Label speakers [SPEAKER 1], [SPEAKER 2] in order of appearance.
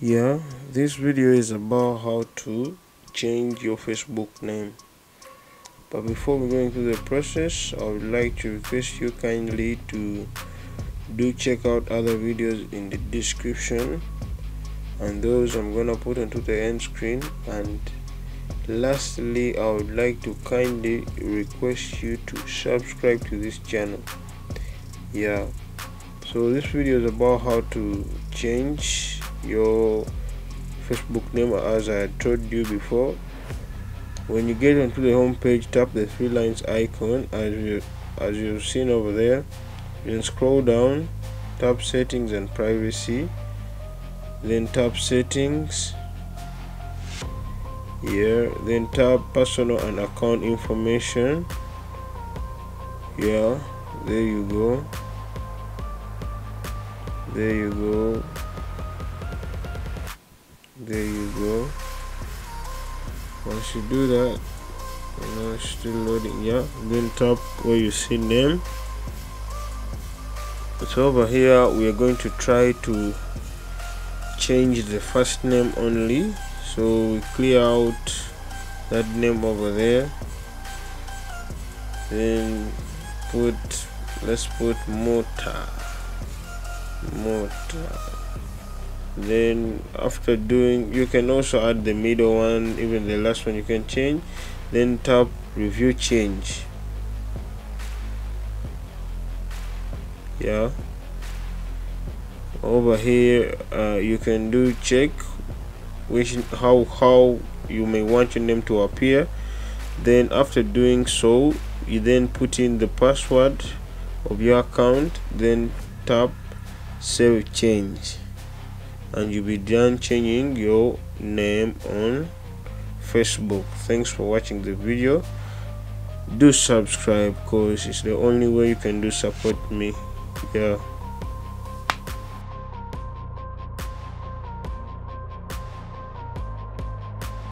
[SPEAKER 1] yeah this video is about how to change your facebook name. But before we go into the process i would like to request you kindly to do check out other videos in the description. And those i'm gonna put onto the end screen. And lastly i would like to kindly request you to subscribe to this channel. Yeah so this video is about how to change your facebook name as i told you before when you get onto the home page tap the three lines icon as you as you've seen over there. Then scroll down tap settings and privacy. Then tap settings. Here then tap personal and account information. Yeah there you go. There you go there you go. Once you do that you know it's still loading yeah? Then tap where you see name so over here. We are going to try to change the first name only. So we clear out that name over there. Then put let's put motor motor then after doing you can also add the middle one even the last one you can change. Then tap review change. Yeah. Over here uh, you can do check which how how you may want your name to appear. Then after doing so you then put in the password of your account. Then tap save change and you'll be done changing your name on facebook. Thanks for watching the video. Do subscribe because it's the only way you can do support me. Yeah